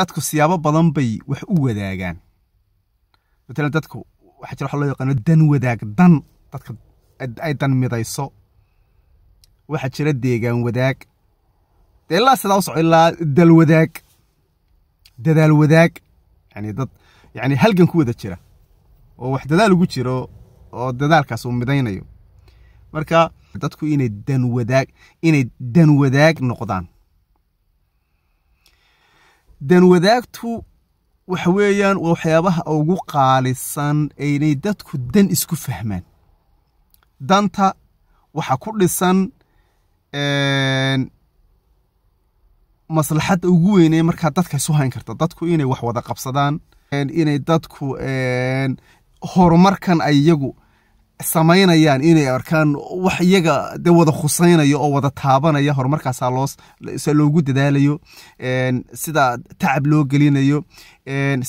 dadku siyaabo badan bay wax u wadaagaan. Matalan dadku waxaa jira waxa loo yaqaano dan wadaag dan dadka ay dan midayso. Waxaa jira deegaan wadaag. Dee ilaa sidaa u soco ilaa dal wadaag dadaal wadaag. Yani dad yani halgan ku wada jira. Oo wax dadaal ugu jiro oo dadaalkaas uu midaynayo. Marka dadku inay dan wadaag inay dan wadaag noqdaan dan wadaagtu waxa weeyaan waa waxyaabaha ugu qaalisan inay dadku dan isku fahmaan. Danta waxa ku dhisan maslaxadda ugu weynee markaa dadka isu hayn karta. Dadku inay wax wada qabsadaan inay dadku horumarkan ay iyagu samaynayaan inay arkaan wax iyaga de wada khusaynayo oo wada taabanaya horumarkaasaa loo loogu dadaalayo sida tacab loo gelinayo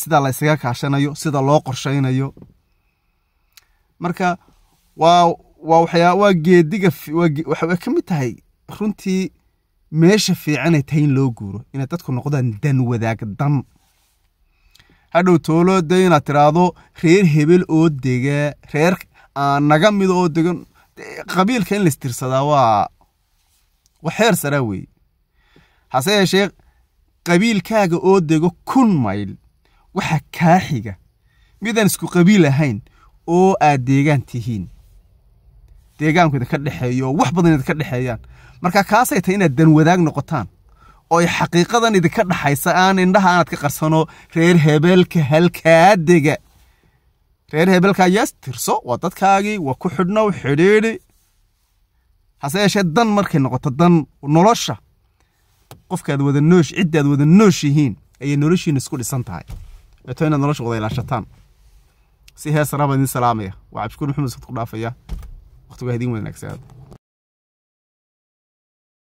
sida la ysaga kaashanayo sida loo qorshaynayo. Marka waa waa waxyaa waa geediga waxay ka mid tahay runtii meesha fiicanay tahay in loo guuro inay dadku noqdaan dan wadaag dan hadhow toolo de inaad tiraahdo reer hebel oo dega reer naga mid oo degan qabiilka in laistirsadaa waa wa xeer saraa weeye hase yeeshee qabiilkaaga oo dego kun mayl waxa kaa xiga midaan isku qabiil ahayn oo aad deegaan tihiin deegaanku idinka dhexeeyo wax badan idinka dhexeeyaan marka kaasay tahay inaad dan wadaag noqotaan oo ay xaqiiqadan idinka dhaxaysa aan indhaha aanad ka qarsano reer hebelka halkaa dega reer hebelka yaas tirso waa dadkaagii waa ku xidhnow xidhiidhi hase yeeshee dan markay noqoto dan nolosha qofkaad wada noosh ciddaad wada noosh yihiin ayay noloshiina isku dhisan tahay eeto inaad nolosha wada ilaashataan si hees raba idin salaamaya waa cabdishukuur maxamed sad ku dhaafaya waqtigaa idiin wanaagsaada